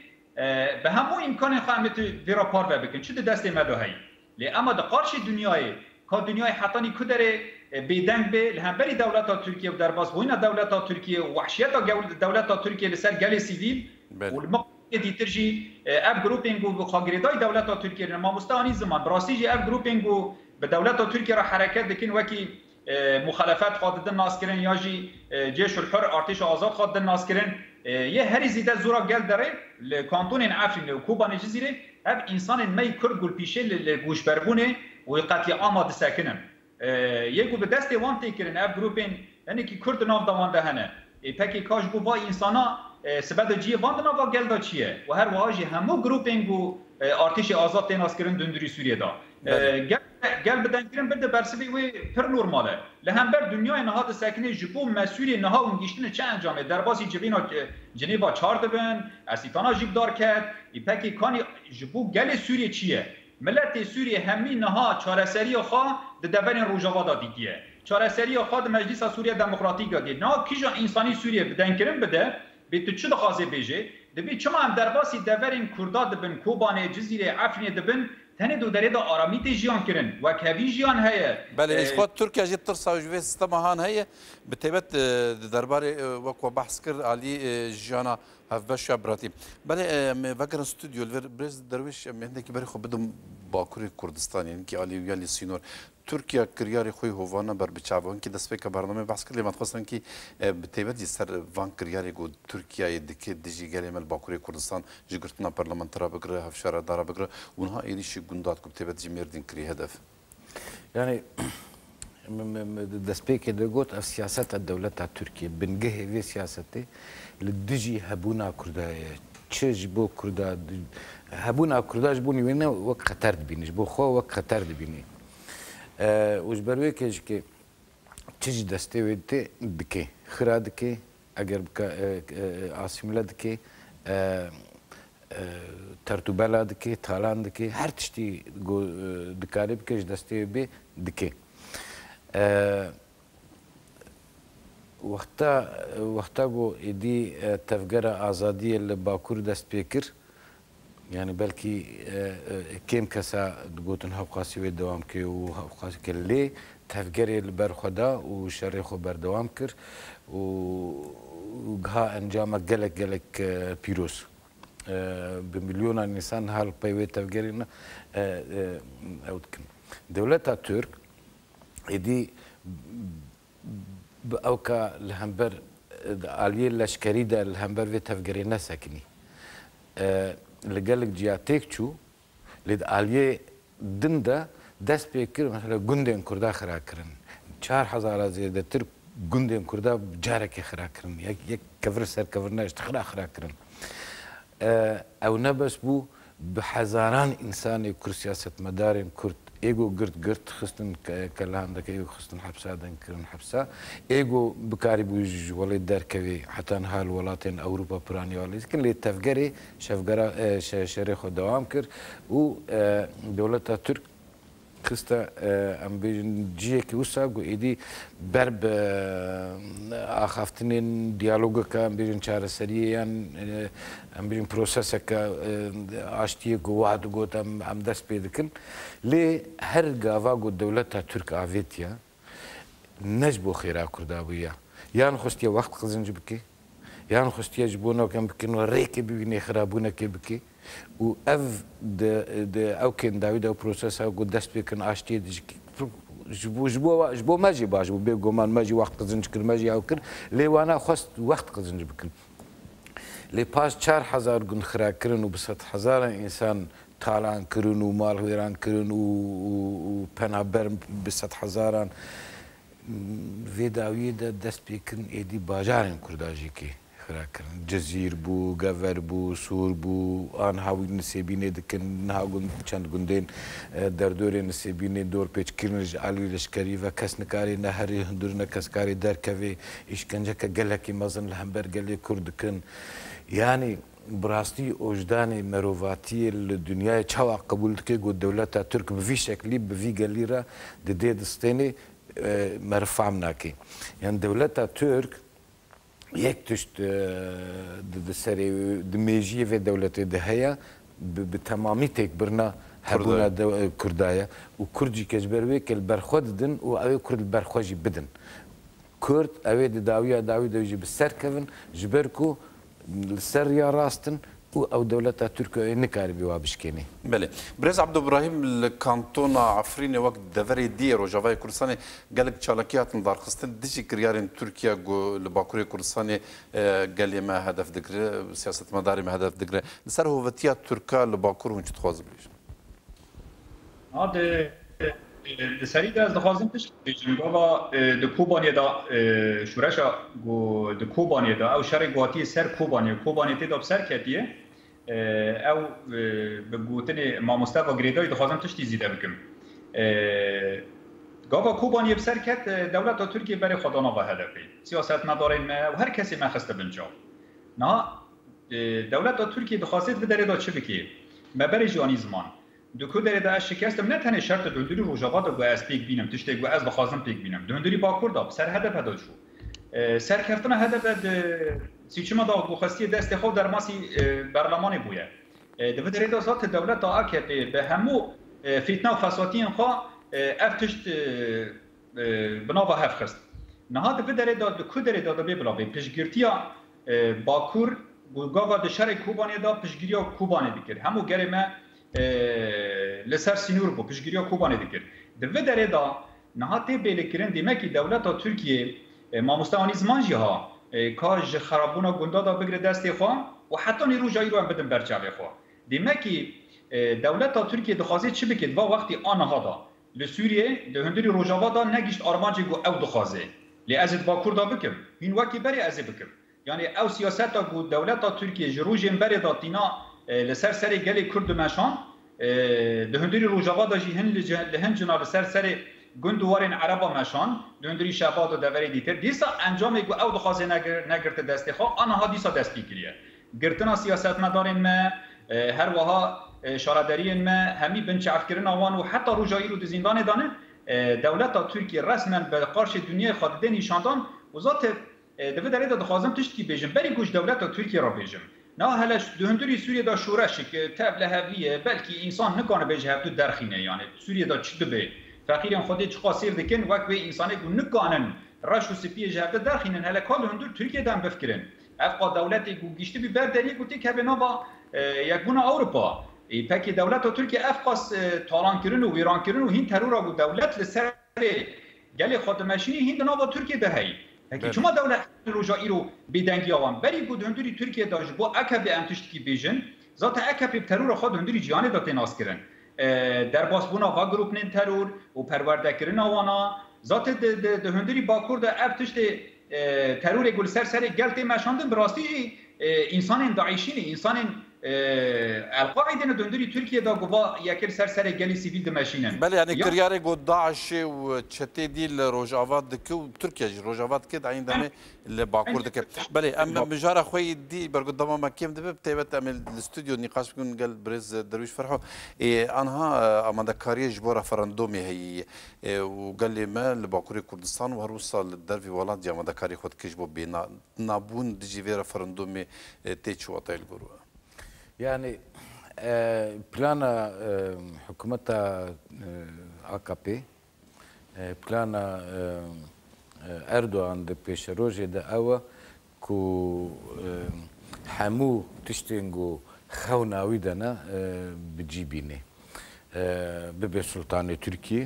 به همو امکان خواهمت ویرا پار و بکن چه دست مده هایی لی اما در قارش دنیای که دنیای حتانی که بیدنگ به لهم بری دولت ترکیه و در باز بوینه دولت ها ترکیه وحشیت دولتا دولت ترکیه لسر گل بله. و دی ترجی اف گروپینگ و خاگریدای دولت ترکیه نه ماموستا آنی زمان براستی جی اف گروپینگ و به دولت ترکیه را حرکت دکین وکی مخالفت خاددن ناس کردن یا جی جیش الحر ارتش آزاد خاددن ناس کردن یه هری زیده زورا گل داره کانتون افرین و کوبان جزیره هب انسان می کرد گل پیشه گوش بربونه و قتل آماد سکنن یکو به دست وان تکرن اف گروپین یعنی که کرد ناف دوان دهنه پکی کاش گو با انسانا وان دنا و دا چیه و هر واجی همو گروپینگ و ئارتیشی ئازاد تێن ئاسکردن دندوری بله. گل بدن بدەنگرن بده بەرسبی وی پر له هم بر دنیای نەهاد سەکنی ژ مسئولی نه اون گشتن گیشتن انجام در باسی جبینا جنیبا چار دەبن ئەسیتانا دار کرد ایپکی کانی جبو گل سوریه چیه؟ ملت ملتی سووریە هەمی نەها چارەسەری خوا دەبەرین ڕژەوادا دیگیە چارەسەری خوا مجلس سوریه دموکراتیک دادی نا کیژا ئینسانی سووریە بدەنگرن بده به تو چه دخوازه بیجه دبی چما هم درباسی دورین کردا دبن کوبانه جزیره افرین دبن تنه دو دره دا آرامی تی جیان کرن و کوی جیان هیه بله اشخوات ترکیه جی ترسا و جوی سیستم هان هیه به تیبت دربار وکو بحث کرد علی جیانا هفبش و براتی بله وگرن ستودیو الور برز درویش مهنده که بری خب بدم باکوری کردستان یعنی که علی ویالی سینور تورکیا کریاری خوی هووانا بر بچاوان که دست که برنامه بحث کرد لیمت خواستم که به تیبت جی سر وان کریاری گو ترکیه دکه دیجی گلی مل باکوری کردستان جی گرتنا پرلمانترا بگره هفشارا دارا بگره اونها اینیشی گندات که تیبت جی مردین کری هدف يعني دسبيك دقوت اف سياسة الدولة التركية بنجه في سياسته لدجي هبونا كردا تشج بو كردا هبونا كردا جبوني وين وقت خطر بيني جبو خو وقت خطر بيني وجبر وی کې چې چې دستې وي ته دکې خرا دکې اگر اسیمله دکې ترتوبلا دکې تالان دکې هر تشتي دکاري بکې دستې وي دکې وقتا وقتا بو ایدی تفگر آزادی لباکور دست پیکر یعنی بەلکی کێم کەسە دگوتن هەوقاسیێ دەوام کرد و هەوقاسی کرد لێ تەفگەرێ لە بەرخەدا و شەڕێ خۆ بەردەوام کرد و گها ئەنجامە گەلک گەلک پیرۆس bi milyona nîsan hal peyvê tevgerîne ew dikin. Dewleta Türk êdî bi ew ka li hember aliyê leşkerî de li hember vê tevgerê nesekinî. legallik ciya tek çû lê di aliyê din de dest pê kir mesela gundên Kurda xira kirin. Çar hezara zêdetir gundên Kurda carekê xira kirin. Yek yek kevir serkevir neşt xira xira kirin. Ew nebes bû bi hezaran insanê kur siyasetmedarên Kurd ئێگۆ گرت گرت خستن کە لە هەندەکەی خستن حەبسا دەنگکردن حەبسا ئێگۆ بکاری بووی وڵێ دەرکەوێ حتان هاال وڵاتێن ئەوروپا پرانیوالیزکن لێ تەفگەری شەفگەرە شەرێ خۆ دەوام کرد و دەوڵەتە تورک kısta e, am birinci ki usta idi berb e, ahaftinin ah, diyalogu ka am birin çareseriye yan e, am birin prosese ka e, aştiye go vaad go tam am dest pedikin le her gava go devleta Türk avet ya necbo khira kurda bu ya yan xostiye vakt kızıncı biki yan xostiye jbona kam bikin reke bibine khirabuna ke biki و ev ew kêndawî de prosesa got dest pêkin aştiyê ji bo me jî baş bû bê goman me jî wext qizinc kir me jî ew kir lêwana xwest wext qizinc bikin. Lê paş çar hezar gun xirakirin û bi sed hezaran însan talan kirin û malhêran kirin û penaber bi sed hezaran vê dawiyê de dest pêkirin êdî bajarên Kurdajîkê. کرا کرن جزیر بو گور بو سور بو آن هاوی نسیبینه دکن نها چند گندین در دور نسیبینه دور پیچ کرنج علی لشکری و کس نکاری نه هری هندور نه کس کاری در کوی اشکنجه که گلکی مزن لهمبر گلی کرد کن یعنی براستی اوجدان مرواتی دنیای چاوا قبول که گو دولت ترک به وی شکلی به وی گلی را د دې دستنه مرفعم نکي یعنی دولت ترک یەک تشت سەری دمێژیەوێ دەولەتێ دەهەیە بە تەمامی تێک برنا هەبووە کوردایە و کوردی کەچبەروێ کە بەرخۆ دن و ئەوێ کورد بەرخۆژی بدن کورد ئەوێ داویە داوی دەویژی بە سەرکەون ژبەر و سەر یا ڕاستن و ئەو دەولەتە تورکیای نکاری وا بشکێنی بێ برێز عبدوبراهیم لە کانتۆنا ئافرینە وەک دەڤری دیە ڕۆژاوای کوردستانی گەلک چالکی هاتن دارخستن دژی کریارن تورکیا لە باکووری کوردستانی گەلێمە هەدەف دەگرێت سیاستمەدارێمە هەدەف دەگرێت لەسەر هوەتیا تورکا لە باکوور ونچ خۆز بێژن. Li serî de ez dixwazim pişt bêjim gava di Kobanê da şureşa di Kobanê da ew şerê gotiye ser Kobanê Kobanê tê da bi ser ketiye ew bi gotinê mamostefa girêdayî dixwazim tiştî zîde bikim. Gava Kobanê bi ser ket dewleta Tirkiye berê xwedanava hedefê. Siyaset nedarên me ew her kesê me xiste binca. Niha dewleta Tirkiye dixwazit bi derê da çi bikê? Me berê jiyanî ziman. دکو دەرێ دا شکستم نەتەنێ شەرتە دوندری ڕۆژەباتە بۆ ئەس پێک بینم تشتێک بۆ ئەس بەخوازم پێک بینم دوندری باکووردا سەر هەدە پەدە چوو سەرکەفتنە هەدە بە سیچمە داوت بۆ خستی دەستی خۆ دەرماسی بەرلەمانی بووە دەبێت دەرێدا ساتە دەولەت تا ئاکێ بە هەموو فیتنا و فەساتیان خوا ئەف تشت بناوە هەفخست نەها دەبێت دەرێدا دکو دەرێدا دەبێ بڵاوێ پشگیرتیا باکوور گوگاوا دشارێک کوبانێدا پشگیری و کوبانێ بکرد هەموو گەرێمە li ser Sinûrbû piştgiriya Kobanê dikir. Di vê derê da niha tê bêlêkirin dîmekî dewleta Tirkiye e, mamosta anî ziman jî ha e, ka ji xerabûna gunda da bigire destê xwa û heta nîrûja îro em bidin berçavê xwa. Dîmekî e, dewleta Tirkiye dixwazê çi bike va wextî aniha da. Li Sûriye di hundirî rojava da negişt armancê ku ew dixwazê. Lê ez ê bakur da bikim. Hîn wekî berê ez ê bikim. Yani ew siyaseta ku dewleta Tirkiye ji rojên berê da tîna لسر سری گلی کرد مشان دهندری روجاوا دا جی هن لهن جنا لسر سری گندوارین عربا مشان دهندری شفاعت و دوری دیتر دیسا انجام گو او دخواست نگرت دستی خواه آنها دیسا دستی گریه گرتنا سیاست مدارین ما هر وها شاردرین ما همی بنچعف کرن آوان و حتی روجایی رو دزیندان دانه دولت ترکیه رسما به قارش دنیا خادده نیشاندان و ذات دوی دره دا دخوازم تشت که بیجم بری گوش دولت ترکیه را بیجم نه ناهلش دهندوری سوریه دا شورش که تبله لحویه، بلکی انسان نکنه به جهت درخینه یعنی سوریه دا چی به فقیران خودی چی قاصیر دکن وقت به انسانه گو نکنن رش و سپی جهت درخینن هلا کال دهندور ترکیه دم بفکرن افقا دولت گو گیشتی بی بردری گوتی که به نوا گونه اروپا پکی دولت و ترکیه افقا تالان کرن و ویران کرن و هین ترور دولت لسر گلی خاتمشینی هند نوا ترکیه دهی یعنی چما دولت روزایی رو بێدەنگیاوان بەری بۆ هەندوری ترکیه داش بو ئەکە بێ ئەم تشتکی بێژن زاتە ئەکە به ترور داده هەندوری جیانێ دەتێ تناس دەرباسبوونا وا باس ترور و ذات ئەوانا هندوری باکور دا ئەف تشتێ سر گل سر گەلتێ مەشاندن براستی انسان داعیشینی انسان القاعده نه دندري تركيا دا غوا يكل سر سر جلي سيفيل دمشينن بل يعني كرياري غو داعش و تشتي دي الروجافات دك و تركيا روجافات كد عين دمي الباكور دك بل ام مجار اخوي دي برغ دما ما كيم دب تيبت ام الاستوديو نقاش بكون قال بريز درويش فرحو إيه انها اماندا كاري جبورا فرندومي هي إيه وقال لي ما الباكور كردستان وهروسا للدرفي ولاد اماندا كاري خد كجبو بينا نابون دجي فيرا فرندومي تيتشو اطيل غرو Yani e, plana e, hükümete e, AKP, e, plana e, e Erdoğan de peşe roje de ava ku e, hamu tiştengu خوناوی دنا بجیبینه به به سلطان ترکیه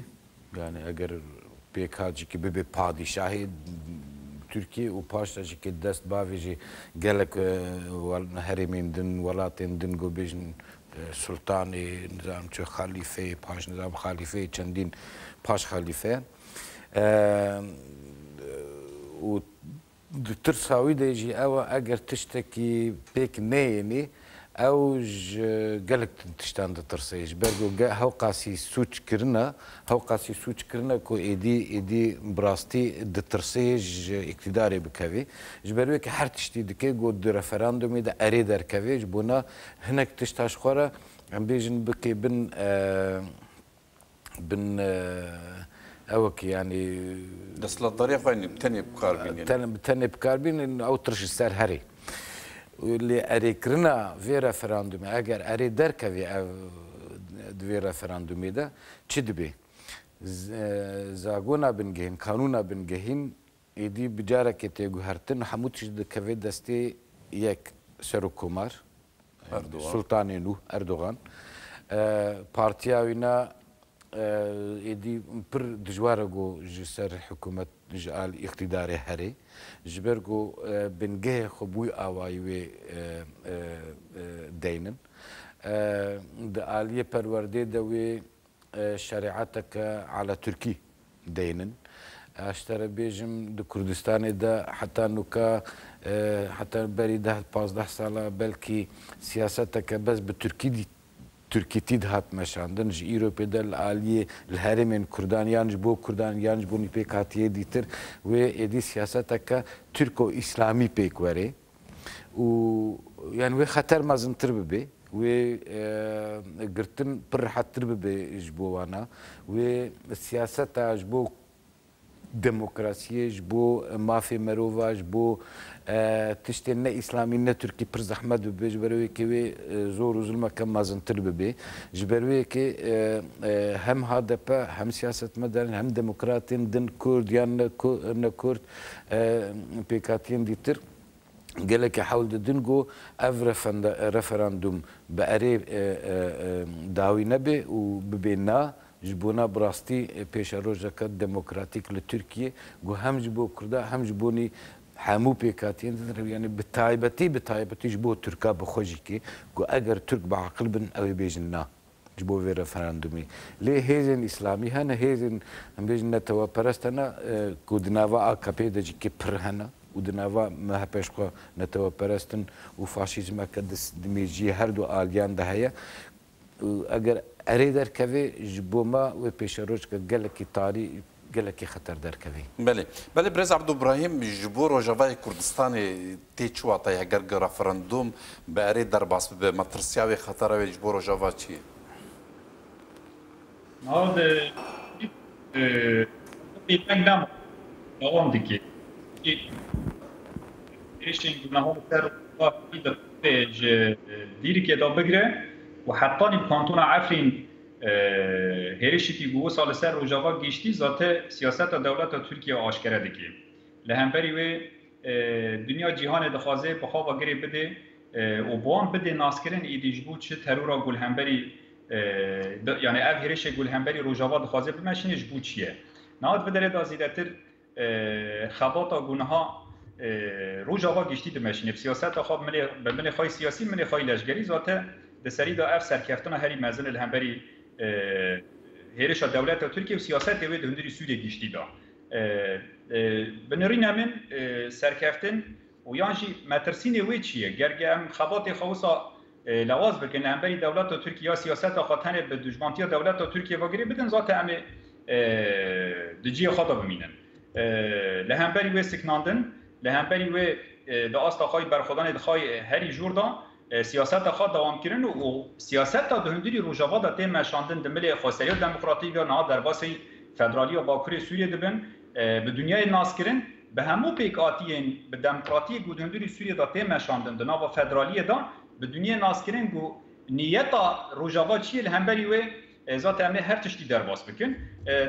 یعنی اگر به کاجی که به به پادشاهی Türkiye u paş da ki dest bavi jî gelek e, herêmên din welatên din gobêjin e, sultanê nizam çi xalîfê paş nizam xalîfê çendîn paş xalîfe û e, di tirsa wî de jî ew eger tiştekî pêk neyênî ئەو گەلک تشتان دەترسەیش بەرگۆگە هەو قاسی سوچکردە هەو قاسی سوچکردە کۆ ئێدی ئێدی بڕاستی دەترسێژ ئیکتیدارێ بکەوێ ji berwekê her tiştî dike got di referandumê de erê derkevê ji bona hinek tiştaş xwara em bêjin bikê bin e, bin ئەوەکی ینی دەسڵەت دەریخواێن تەنێ بکاربین تەنێ بکاربین ئەو ترشی سەر هەرێ لی اریکرنا وی رفراندومی اگر اری درکوی او دوی رفراندومی ده چی دبی؟ زاگونا بنگهین قانونا بنگهین ایدی بجاره که تیگو هرتن همو چی دکوی دستی یک سرکومار سلطان نو اردوغان پارتیا وینا ادی پر دجوار گو جسر حکومت جال اقتدار هری جبر گو بنگه خبوی آوای و دینن د عالیه پرورده دوی شریعتک على ترکی دینن اشتر بیجم د کردستان ده حتی نوکا حتی بری ده پازده ساله بلکی سیاست که بس به ترکی دی تورکێتی هات مەشاندن ji ئیرۆپێدە لە عالیە لە هەرێمێن کوردان یانج بۆ کوردان یانج بوونی پێ کاتیە دیتر وێ ئێدی سیاستەکە تورکۆ ئیسلامی پێکوەرێ و یان وێ خەتەر مەزنتر ببێ وێ گرتن پڕ حەتر ببێ ji بۆوانە وێ سیاستە ji بۆ دموکراسیش بو مافی مروواش بو تشتی نه اسلامی نه ترکی پر زحمت ببی جبروی که وی زور و ظلم کم مازن تر ببی جبروی که هم HDP هم سیاست مدارن هم دموکراتین دن کرد یا نه کرد پیکاتین دیتر gelek hawl didin go ev referandum e, e, e, bi erê dawî nebe û bibê na جبونا براستي پیشرو جکت دموکراتیک لترکیه گو هم جبو کرده هم جبونی همو پیکاتین یعنی به تایبتی به تایبتی جبو ترکا بخوجی که گو اگر ترک با عقل بن او بیجن نه جبو وی رفراندومی لی هیزن اسلامی هنه هیزن هم بیجن نتوا پرست هنه کودناوا آکپی دجی که پر هنه و دنوا مهپش خو نتوا پرستن و فاشیزم که دمیجی هر دو آلیان ده هیا اگر اری در کوي جبوما و پیشروج که گلکی تاری گلکی خطر در کوي بله بله برز عبد ابراهیم جبو روجاوای کوردستان تی چواتا یا گر رفرندوم به اری در باس به مترسیاوی خطر و جبو روجاوا چی نو ده بیتنگ نام دوام دیگه ایشین گناهون سر و دیده پیج دیری که دا بگیره و کانتون عفرین هریشی که گوه سال سر روژاوا گیشتی ذاته سیاست و دولت و ترکیه آشکره دکی لهمبری و دنیا جهان دخوازه بخواه گری بده و بوان بده ناسکرین ایدیج بود چه ترورا گلهمبری یعنی او هریش گلهمبری روژاوا دخوازه بمشینش بود چیه ناد بدره تر خباتا گونه ها روژاوا گیشتی دمشینه سیاست خواب ملی خواهی سیاسی ملی خواهی لشگری ذاته دسری دا اف سرکفتنا هری مزن الهمبری هریش دولت ترکیه و سیاست و هندری سود گشتی دا بنرین من سرکفتن و یانجی مترسین وی چیه گرگه هم خبات خوصا لواز بکن همبری دولت ترکیه یا سیاست خاطن به دجمانتی دولت ترکیه وگری بدن ذات همه دجی خدا بمینن لهمبری و سکناندن لهمبری و دا آستا خواهی برخودان دخواهی هری جور دا سیاست خود دوام کردن و سیاست تا دهندری روجاوا د تیم شاندن د ملي خوسری دموکراتیک نه در باسی فدرالی و باکوری سوریه دبن به دنیای ناس کردن به همو پیک آتین به دموکراتی گودندوری سوریه دا تیم شاندن دنا و فدرالی دا به دنیای ناس کردن گو نیتا روجاوا چیل همبری و ذات امنه هر تشتی در باز بکن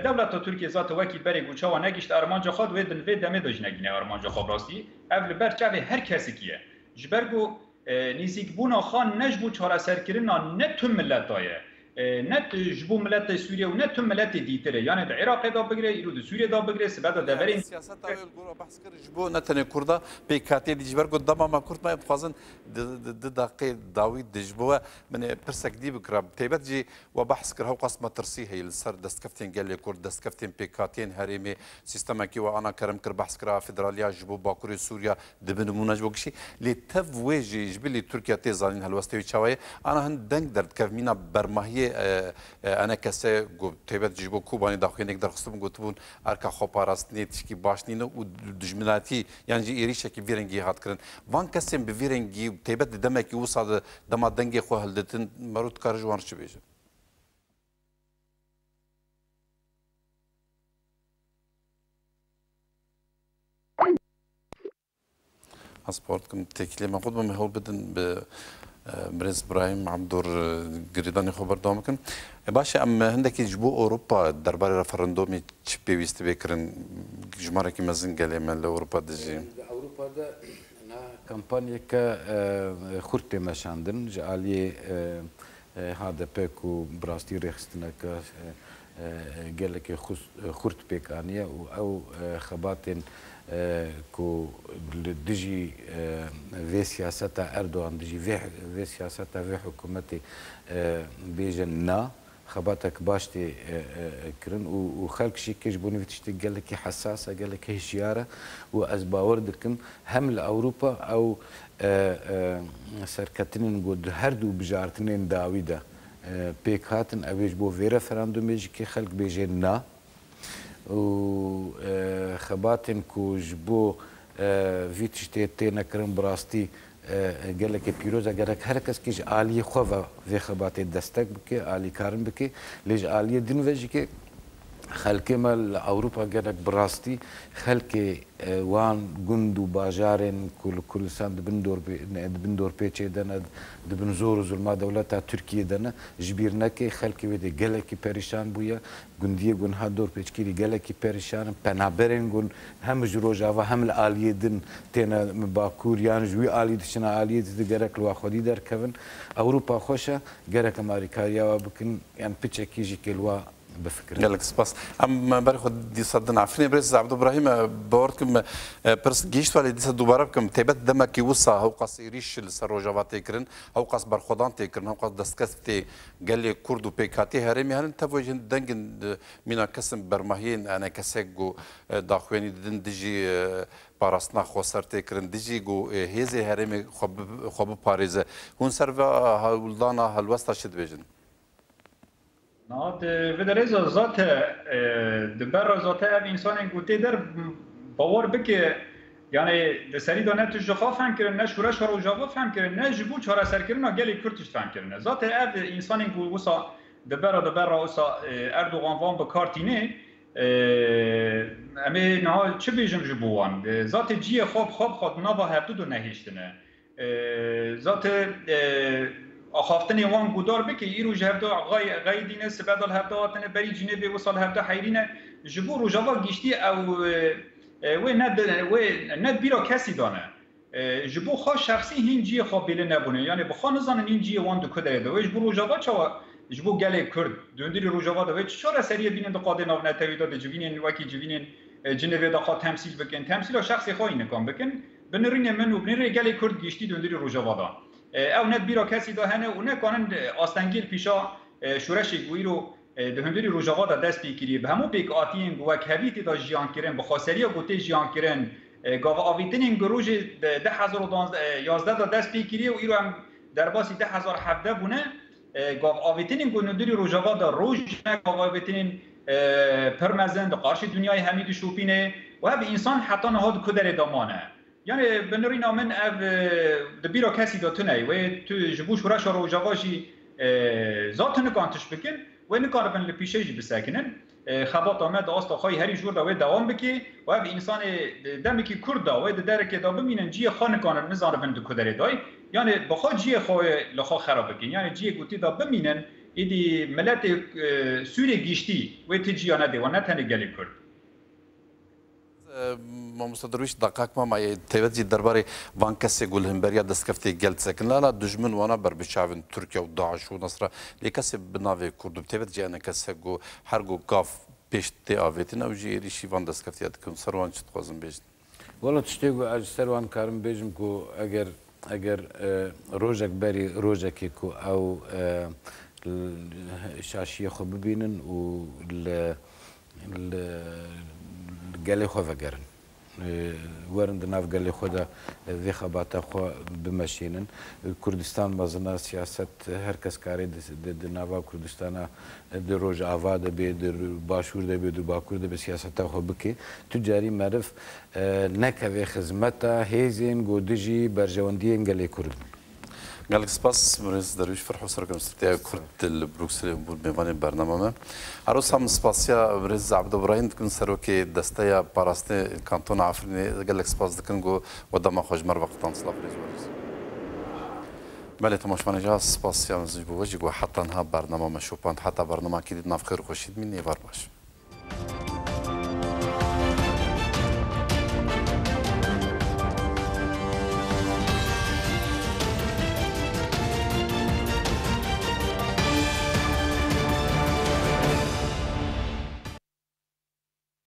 دولت ترکیه ذات وکی بری گوچا و نگیشت ارمانجا خود و دنوی دمه دوج نگینه ارمانجا خود راستی اول بر چاوه هر کسی کیه جبرگو نیزیک بونا خان نجبو چارا سرکرینا نه تو ملت دایه نه e, ji bo mileta Sûriye û ne tu miletê dîtire yani di Iraqê da bigire îro di Sûriye da bigire sibe da deverên siyaseta gora behs kir ji bo ne tenê Kurda pêkatê dî ji ber got dema me Kurd me dixwazin di daqê dawî di ji bo we min ê pirsek dî bikira têbet jî we behs kir hew qasma tirsî heye li ser destkeftên gelê Kurd destkeftên pêkatên herêmê sîstemekî we anakerim kir behs kira federaliya ji bo Bakurê Sûriya dibin nûna ji bo kişî lê tev wê jî ji bilî Tirkiye tê zanîn helwestê wî çawaye ana hin deng derdikev mîna bermahiyê ولی انا کسی تیبت جیبو کوبانی داخل نیک درخست بون گوت بون ارکا خوب راست نیت کی باش نین و دشمناتی یعنی جی ایری شکی ویرنگی هات کرن وان کسی به ویرنگی تیبت دمه کی وساد دما دنگی خو هلدتن مرود کار جوان چی بیشه از پارت کم تکلیف خود به مهال بدن به برنس برايم عبدور گریدانی خو بردام کن باشه ام هندکی جبو اروپا درباره رفرندومی چی پیوسته بکرن جماره کی مزن گلی من ل اروپا دجی اروپا دا نا کمپانیا که خورت مشاندن جالی HDP کو براستی رخستنه که گلک خورت پیکانیه و او خباتن کو دجی وی سیاست اردوغان دجی وی سیاست وی حکومت بیجن نه خباتك باشتي كرن وخلق شي كيش بوني بتشتي قال لك حساسه قال لك هي شياره واز باور دكن هم لاوروبا او سركتنين قد هردو بجارتنين داويدا بيك هاتن ابيج بو فيرا فراندوميج كي خلق بيجين نا وخباتم کو جبو ویت شته ته نکرم براستی گلک پیروز اگر هر کس کیش عالی خو و خبات دستک بکی عالی کارم بکی لیج عالی دین وجی که خەلکی مە لە ئەوروپا گەرەك بڕاستی خەلکێ وان گوند و باژارێن کوردستان بن دۆر پێچێ دەنە دبن زۆر زلما دەوڵەت تا تورکیە دەنە ژبیر نەکەی خەلکی وێدێ گەلێکی پەریشان بووە گوندیە گونها دۆر پێچکیری گەلێکی پەریشانن پەنابەرێن گون هەمش ڕۆژاوا هەم لە ئالیە دن تێنە باکووریان ژووی ئالی دچنە ئالیە دی گەرەك لواخۆدی دەرکەون ئەوروپا خۆشە گەرەکە ماریکاریاوە بکن یان پچێکیژی کلوا بفكر قال لك سباس ام برخد دي صدنا عفرين بريس عبد ابراهيم بورتكم برس جيش ولا دي صد دوباره بكم تيبت دما كي وصا هو قصيريش السروجا تيكرن هو قص برخدان تيكرن هو قص دسكستي قال لي كردو بيكاتي هرمي هن تفوجن دنجن مينا كسم برماهين انا كسكو داخويني دن دجي پاراستنا خو سرتکرن دیجی گو هیزی هرمی خوب خوب پاریزه هون سر و هولدانا هلوستا شد بیجن No, vedrezi de ber zote ev insanên gotê der bawar bike yani de serî ne tu ji xwe ne şûreş rojava fehm ne ji bo çareserkirina gelê Kurd tişt fehm kirine. ev insanên ku wisa di Erdogan van bi kartînê em ê niha çi bêjim ji bo wan. Zatê ciyê xwe nava hevdu du nehêştine. خافتن وان گودار بکی ایرو هفته غای غای دینه سبدال هفته هاتنه بری جنی و سال هفته حیرینه جبو روجاوا گشتی او و ند و ند بیرا کسی دانه جبو خوا شخصی هینجی خوا بله نبونه یعنی بخوا نزانن اینجی وان دو کدره دو جبو روجاوا چوا جبو گله کرد دندری روجاوا دوی چرا سریه بینن دو قاده ناو نتوی داده جوینین وکی جوینین جنبه دا خوا تمثیل بکن تمثیل شخصی خوا اینکان بکن بنرینه منو و بنرینه گله کرد گشتی دندری روجاوا دان او نه بیرا کسی دا هنه و نه آستنگیر پیشا شورش گویی رو دهمدری روجاوا دا دست بیکیری به همو پیک آتین گوه کهویتی دا جیان کرن ها گوته جیان کرن گاو آویتین این گروژ ده هزار و یازده دا دست بیکیری و ایرو هم در باسی ده هزار هفته بونه گاو آویتین این گوندری روجاوا دا روژ نه این پرمزن پرمزند قارش دنیای همی شوپینه و به انسان حتی نهاد کدر دامانه Yani benurina min ev di bîro kesî datune wê tu ji bû şûreşa rojava jî zatin nikan tişt bikin wê nikaribin li pîşê jî bisekinin xebata me di asta xwe herî jûr da wê dewam bikî û ev însanê demekî Kurd da wê di derekê da bimînin ciyê xwe nikarin nizanibin di ku derê dayî yani bixwa ciyê xwe li xwe xera bikin yani ciyê gotî da bimînin îdî miletê Sûrê giştî wê ti ciyana de wan ne tenê gelê Kurd. Mamusta Derviş dakik mama tevzi derbarê vankesê Gulhinberiya destkeftê gel sekinlara dijmin wana berbiçavin Türkiye û Daş û Nasra lê kesê bi navê Kurd tevt ciyane kesek got her got gav pêş tê avêtin ew jî êrîşî van destkeftya dikin serwan çi dixwazin bêjin. Wala tiştê got ez serwan karim bêjim ku eger eger rojek berî rojekê ku ew şaşiyê xwe bibînin û gelêxwevegerin werin di nav gelê xwe de vê xebata xwe bimeşînin. Kurdistan mezina siyaset her kes karê di nava Kurdistana di roj ava de bê di başûr de bê di bakur de bê siyaseta xwe bike. Tu carî meriv nekeve xizmeta hêzên godijî berjewendiyên gelê Kurdin. Ga سپاس مرز درویش فرح و سرگرم سرتیا کرد ل بروکسل بود میوانی برنامه من. عروس هم سپاسیا مرز عبد براین دکن سرکی دسته پاراست کانتون آفرینی گل سپاس دکن گو و دما خوش مر وقتان سلام مرز ورز. بله تماشامان جا سپاسیا مزج بوجی گو حتی نه برنامه شوپند حتی برنامه که دید نفخر خوشید می نیوار باش.